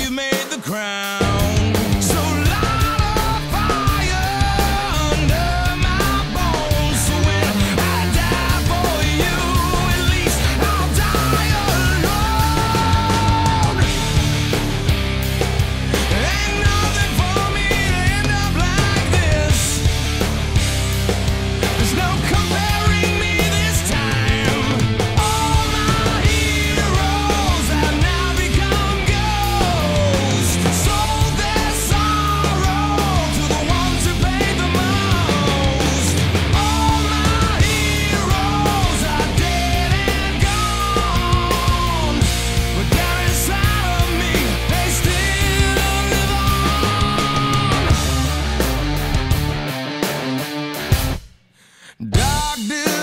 you made the crown. do